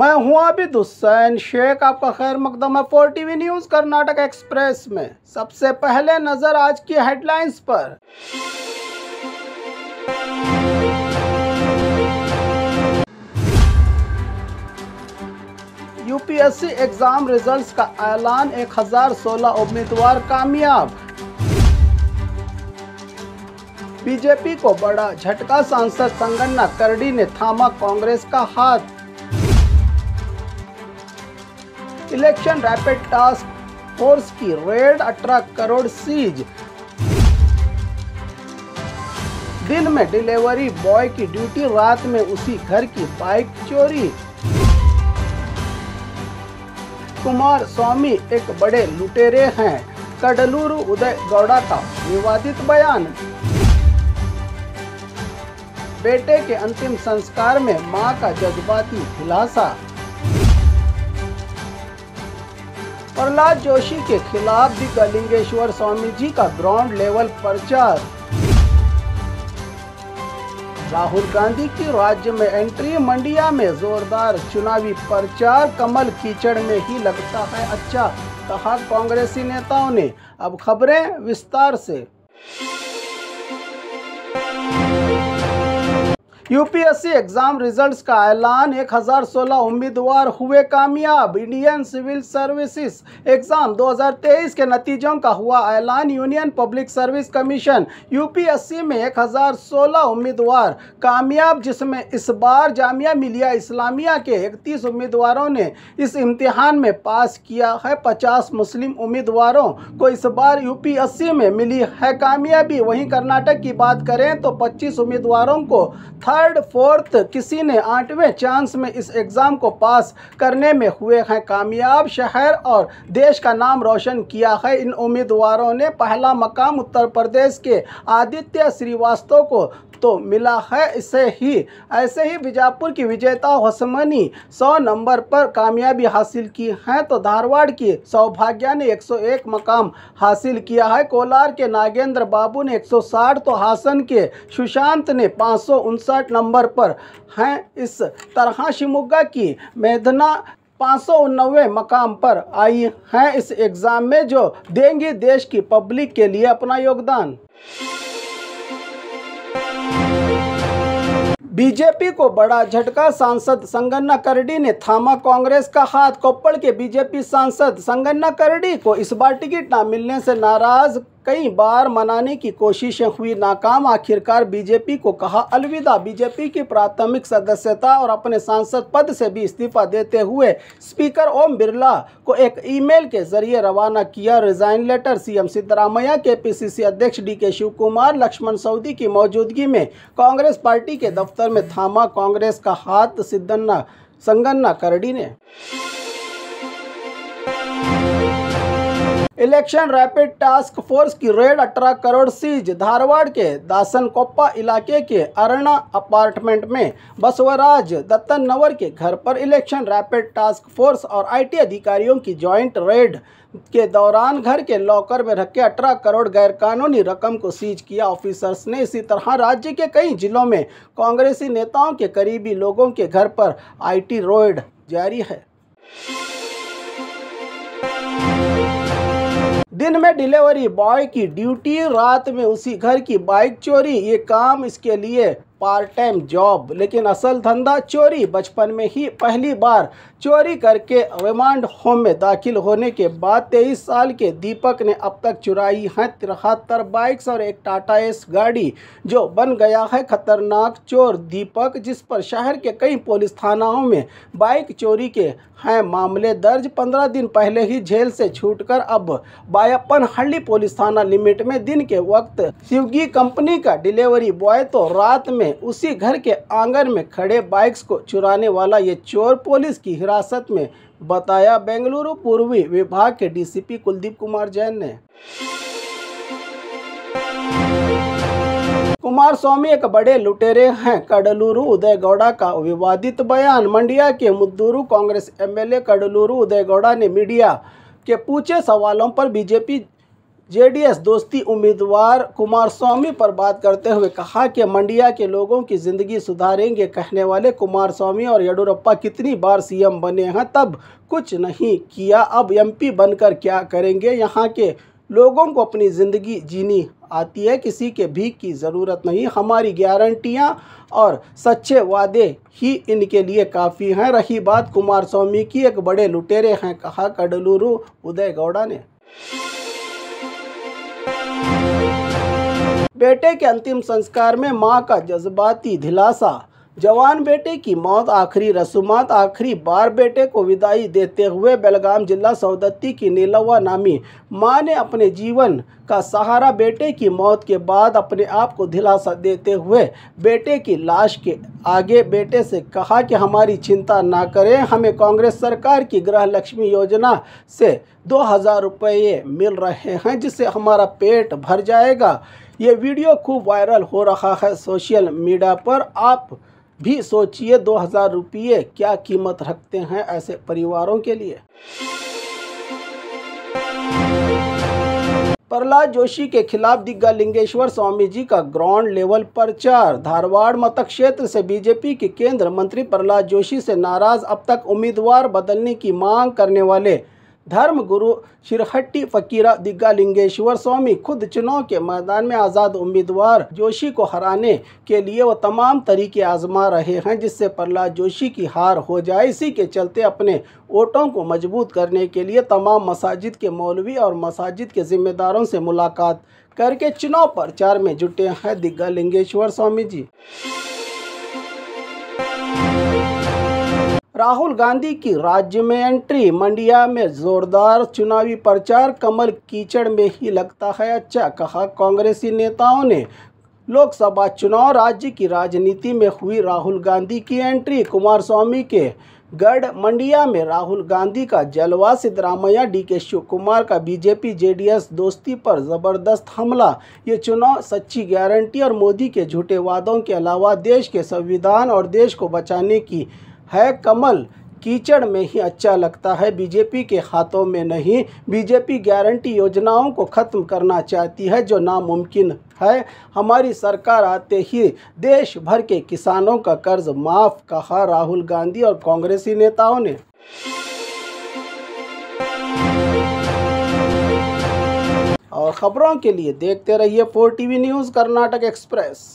मैं हूँ आबिद हुसैन, शेख आपका खैर मकदम है four TV news, Karnataka express में। सबसे पहले नज़र आज की हेडलाइंस पर। यूपीएससी एग्ज़ाम रिजल्ट्स का ऐलान 1016 उम्मीदवार कामयाब। बीजेपी को बड़ा झटका, सांसद संगन्ना करडी ने थामा कांग्रेस का हाथ। इलेक्शन रैपिड टास्क फोर्स की रेड 18 करोड़ सीज दिन में डिलीवरी बॉय की ड्यूटी रात में उसी घर की बाइक चोरी। कुमार स्वामी एक बड़े लुटेरे हैं। कडलूरू उदय गौड़ा का विवादित बयान। बेटे के अंतिम संस्कार में माँ का जज्बाती खुलासा प्रहलाद जोशी के खिलाफ भी कलिंगेश्वर स्वामी जी का ग्राउंड लेवल प्रचार। राहुल गांधी की राज्य में एंट्री, मंडिया में जोरदार चुनावी प्रचार, कमल कीचड़ में ही लगता है अच्छा कहा कांग्रेसी नेताओं ने। अब खबरें विस्तार से। यूपीएससी एग्ज़ाम रिजल्ट्स का ऐलान 1016 उम्मीदवार हुए कामयाब। इंडियन सिविल सर्विसेज़ एग्ज़ाम 2023 के नतीजों का हुआ ऐलान। Union public service commission, UPSC में 1016 उम्मीदवार कामयाब, जिसमें इस बार जामिया मिलिया इस्लामिया के 31 उम्मीदवारों ने इस इम्तिहान में पास किया है। 50 मुस्लिम उम्मीदवारों को इस बार यूपीएससी में मिली है कामयाबी। वहीं कर्नाटक की बात करें तो 25 उम्मीदवारों को थर्ड थर्ड, फोर्थ किसी ने आठवें चांस में इस एग्ज़ाम को पास करने में हुए हैं कामयाब। शहर और देश का नाम रोशन किया है। इन उम्मीदवारों ने पहला मकाम उत्तर प्रदेश के आदित्य श्रीवास्तव को तो मिला है। इसे ही, ऐसे ही बीजापुर की विजेता हसमनी 100 नंबर पर कामयाबी हासिल की है। तो धारवाड़ की सौभाग्या ने 101 मकाम हासिल किया है। कोलार के नागेंद्र बाबू ने 160 तो हासन के सुशांत ने पाँच सौ उनसठ नंबर पर हैं इस तरह शिमुगा की मेधना पाँच सौ उन्नवे मकाम पर आई हैं इस एग्ज़ाम में जो देंगी देश की पब्लिक के लिए अपना योगदान। बीजेपी को बड़ा झटका, सांसद संगन्ना करडी ने थामा कांग्रेस का हाथ कोप्पड़ के बीजेपी सांसद संगन्ना करडी को इस बार टिकट न मिलने से नाराज़ कई बार मनाने की कोशिशें हुई। नाकाम आखिरकार बीजेपी को कहा अलविदा। बीजेपी की प्राथमिक सदस्यता और अपने सांसद पद से भी इस्तीफा देते हुए स्पीकर ओम बिरला को एक ईमेल के ज़रिए रवाना किया। रिजाइन लेटर सीएम सिद्धरामैया के पीसीसी अध्यक्ष डी के शिव कुमार लक्ष्मण सऊदी की मौजूदगी में कांग्रेस पार्टी के दफ्तर में थामा। कांग्रेस का हाथ सिद्धन्ना संगन्ना करडी ने इलेक्शन रैपिड टास्क फोर्स की रेड 18 करोड़ सीज धारवाड़ के दासन कोप्पा इलाके के अरणा अपार्टमेंट में बसवराज दत्तन नवर के घर पर इलेक्शन रैपिड टास्क फोर्स और आईटी अधिकारियों की जॉइंट रेड के दौरान घर के लॉकर में रखे 18 करोड़ गैरकानूनी रकम को सीज किया। ऑफिसर्स ने इसी तरह राज्य के कई जिलों में कांग्रेसी नेताओं के करीबी लोगों के घर पर आईटी रेड जारी है। दिन में डिलीवरी, बॉय की ड्यूटी, रात में उसी घर की बाइक चोरी, ये काम इसके लिए पार्ट टाइम जॉब। लेकिन असल धंधा चोरी, बचपन में ही पहली बार चोरी करके रिमांड होम में दाखिल होने के बाद तेईस साल के दीपक ने अब तक चुराई हैं तिहत्तर बाइक्स और एक टाटा एस गाड़ी, जो बन गया है खतरनाक चोर दीपक, जिस पर शहर के कई पुलिस थानाओं में बाइक चोरी के हैं। मामले दर्ज पंद्रह दिन पहले ही जेल से छूटकर अब बायापन हल्ली पुलिस थाना लिमिट में दिन के वक्त शिवगी कंपनी का डिलीवरी बॉय तो रात में उसी घर के आँगन में खड़े बाइक्स को चुराने वाला ये चोर पुलिस की हिरासत में बताया। बेंगलुरु पूर्वी विभाग के डीसीपी कुलदीप कुमार जैन ने। कुमार स्वामी एक बड़े लुटेरे हैं। कडलूरू उदय गौड़ा का विवादित बयान। मंडिया के मुद्दूरू कांग्रेस एमएलए कडलूरू उदय गौड़ा ने मीडिया के पूछे सवालों पर बीजेपी, जेडीएस दोस्ती उम्मीदवार कुमार स्वामी पर बात करते हुए कहा कि मंडिया के लोगों की ज़िंदगी सुधारेंगे। कहने वाले कुमार स्वामी और येडुरप्पा कितनी बार सीएम बने हैं, तब कुछ नहीं किया। अब एमपी बनकर क्या करेंगे? यहाँ के लोगों को अपनी ज़िंदगी जीनी आती है। किसी के भीख की ज़रूरत नहीं। हमारी गारंटियाँ और सच्चे वादे ही इनके लिए काफ़ी हैं। रही बात कुमार स्वामी की। एक बड़े लुटेरे हैं, कहा कडलूरू उदय गौड़ा ने। बेटे के अंतिम संस्कार में माँ का जज्बाती दिलासा जवान बेटे की मौत, आखिरी रसूमात, आखिरी बार बेटे को विदाई देते हुए बेलगाम जिला सौदत्ती की नीलवा नामी माँ ने अपने जीवन का सहारा बेटे की मौत के बाद अपने आप को दिलासा देते हुए बेटे की लाश के आगे बेटे से कहा कि हमारी चिंता ना करें, हमें कांग्रेस सरकार की गृह लक्ष्मी योजना से दो हज़ार रुपये मिल रहे हैं, जिससे हमारा पेट भर जाएगा। ये वीडियो खूब वायरल हो रहा है सोशल मीडिया पर। आप भी सोचिए, दो हज़ार रुपये क्या कीमत रखते हैं ऐसे परिवारों के लिए? प्रहलाद जोशी के खिलाफ दिग्गा लिंगेश्वर स्वामी जी का ग्राउंड लेवल प्रचार, धारवाड़ मतक क्षेत्र से बीजेपी के केंद्र मंत्री प्रहलाद जोशी से नाराज़, अब तक उम्मीदवार बदलने की मांग करने वाले धर्म गुरु शिरहट्टी फकीरा दिग्गा लिंगेश्वर स्वामी खुद चुनाव के मैदान में आज़ाद उम्मीदवार जोशी को हराने के लिए वो तमाम तरीके आजमा रहे हैं, जिससे प्रहलाद जोशी की हार हो जाए। इसी के चलते अपने वोटों को मज़बूत करने के लिए तमाम मसाजिद के मौलवी और मसाजिद के जिम्मेदारों से मुलाकात करके चुनाव प्रचार में जुटे हैं दिग्गा लिंगेश्वर स्वामी जी। राहुल गांधी की राज्य में एंट्री, मंडिया में जोरदार चुनावी प्रचार, कमल कीचड़ में ही लगता है अच्छा कहा कांग्रेसी नेताओं ने। लोकसभा चुनाव, राज्य की राजनीति में हुई राहुल गांधी की एंट्री, कुमार स्वामी के गढ़, मंडिया में राहुल गांधी का जलवा सिद्धरामैया डी के शिव कुमार का बीजेपी, जेडीएस दोस्ती पर ज़बरदस्त हमला। ये चुनाव सच्ची गारंटी और मोदी के झूठे वादों के अलावा देश के संविधान और देश को बचाने की है कमल, कीचड़ में ही अच्छा लगता है। बीजेपी के हाथों में नहीं, बीजेपी गारंटी योजनाओं को ख़त्म करना चाहती है, जो नामुमकिन है। हमारी सरकार आते ही देश भर के किसानों का कर्ज माफ़ कहा राहुल गांधी और कांग्रेसी नेताओं ने। और ख़बरों के लिए देखते रहिए four TV news Karnataka Express.